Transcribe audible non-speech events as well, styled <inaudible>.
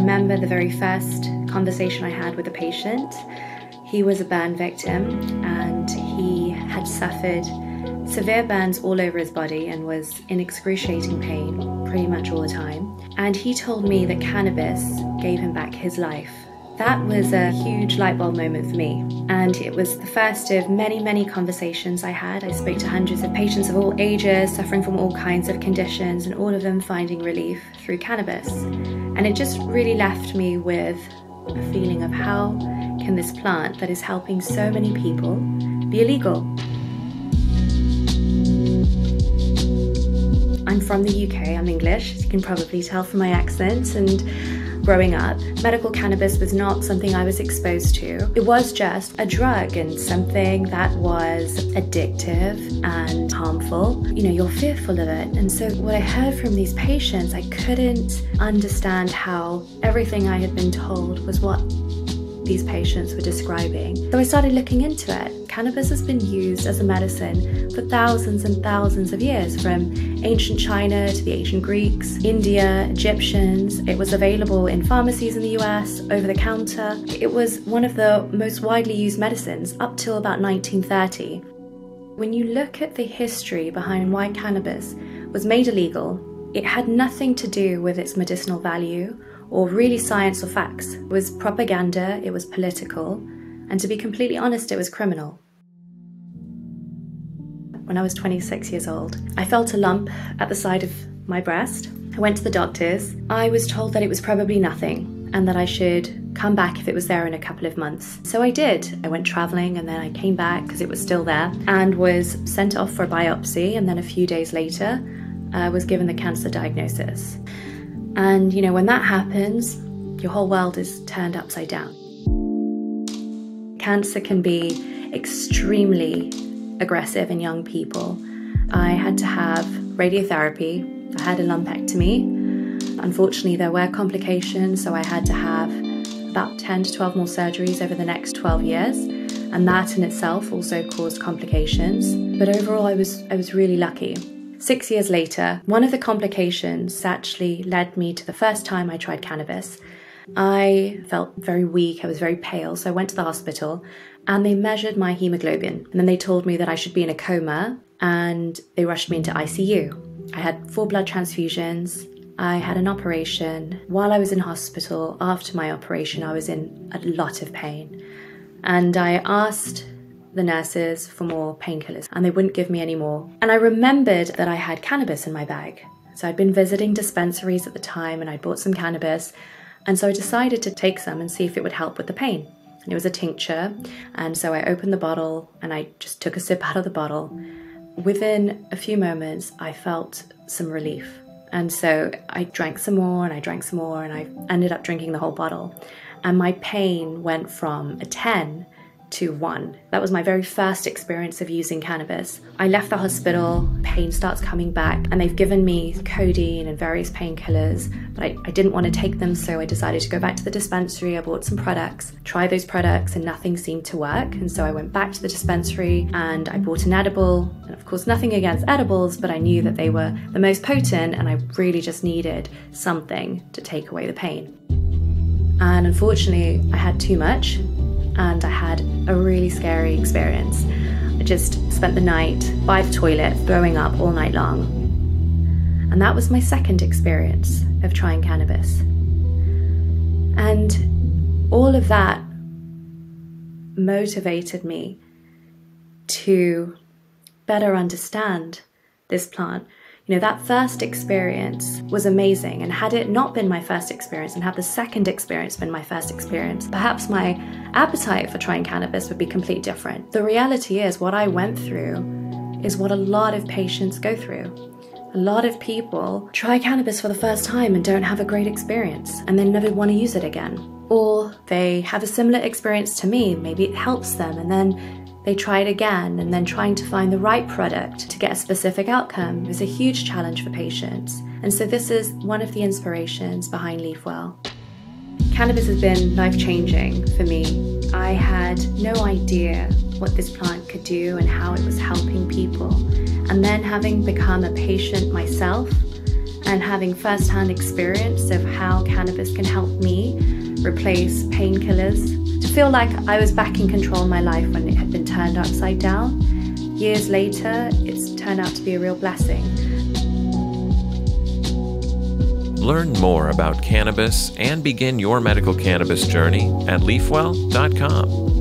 remember the very first conversation I had with a patient. He was a burn victim and he had suffered severe burns all over his body and was in excruciating pain pretty much all the time. And he told me that cannabis gave him back his life. That was a huge light bulb moment for me. And it was the first of many, many conversations I had. I spoke to hundreds of patients of all ages, suffering from all kinds of conditions, and all of them finding relief through cannabis. And it just really left me with a feeling of how can this plant that is helping so many people be illegal? I'm from the UK, I'm English, as you can probably tell from my accent, and growing up, medical cannabis was not something I was exposed to. It was just a drug and something that was addictive and harmful. You know, you're fearful of it. And so, what I heard from these patients, I couldn't understand how everything I had been told was what these patients were describing. So I started looking into it. Cannabis has been used as a medicine for thousands and thousands of years, from ancient China to the ancient Greeks, India, Egyptians. It was available in pharmacies in the US, over the counter. It was one of the most widely used medicines up till about 1930. When you look at the history behind why cannabis was made illegal, it had nothing to do with its medicinal value or really science or facts. It was propaganda, it was political, and to be completely honest, it was criminal. When I was 26 years old, I felt a lump at the side of my breast. I went to the doctors. I was told that it was probably nothing and that I should come back if it was there in a couple of months. So I did. I went traveling and then I came back because it was still there and was sent off for a biopsy. And then a few days later, I uh, was given the cancer diagnosis. And, you know, when that happens, your whole world is turned upside down. Cancer can be extremely aggressive in young people. I had to have radiotherapy, I had a lumpectomy. Unfortunately, there were complications, so I had to have about 10 to 12 more surgeries over the next 12 years. And that in itself also caused complications. But overall, I was, I was really lucky. Six years later, one of the complications actually led me to the first time I tried cannabis. I felt very weak, I was very pale, so I went to the hospital and they measured my hemoglobin. And then they told me that I should be in a coma and they rushed me into ICU. I had four blood transfusions. I had an operation. While I was in hospital, after my operation, I was in a lot of pain. And I asked the nurses for more painkillers and they wouldn't give me any more. And I remembered that I had cannabis in my bag. So I'd been visiting dispensaries at the time and I'd bought some cannabis. And so I decided to take some and see if it would help with the pain. And it was a tincture. And so I opened the bottle and I just took a sip <laughs> out of the bottle. Within a few moments, I felt some relief. And so I drank some more and I drank some more and I ended up drinking the whole bottle. And my pain went from a 10 to one. That was my very first experience of using cannabis. I left the hospital, pain starts coming back, and they've given me codeine and various painkillers, but I, I, didn't want to take them, so I decided to go back to the dispensary. I bought some products, tried those products, and nothing seemed to work. And so I went back to the dispensary and I bought an edible. And of course, nothing against edibles, but I knew that they were the most potent, and I really just needed something to take away the pain. And unfortunately, I had too much and I had a really scary experience. I just spent the night by the toilet, throwing up all night long. And that was my second experience of trying cannabis. And all of that motivated me to better understand this plant you know, that first experience was amazing. And had it not been my first experience and had the second experience been my first experience, perhaps my appetite for trying cannabis would be completely different. The reality is, what I went through is what a lot of patients go through. A lot of people try cannabis for the first time and don't have a great experience and then never want to use it again. Or they have a similar experience to me, maybe it helps them, and then they try it again, and then trying to find the right product to get a specific outcome is a huge challenge for patients. And so, this is one of the inspirations behind Leafwell. Cannabis has been life changing for me. I had no idea what this plant could do and how it was helping people. And then, having become a patient myself and having first-hand experience of how cannabis can help me replace painkillers, feel like I was back in control of my life when it had been turned upside down. Years later, it's turned out to be a real blessing. Learn more about cannabis and begin your medical cannabis journey at leafwell.com.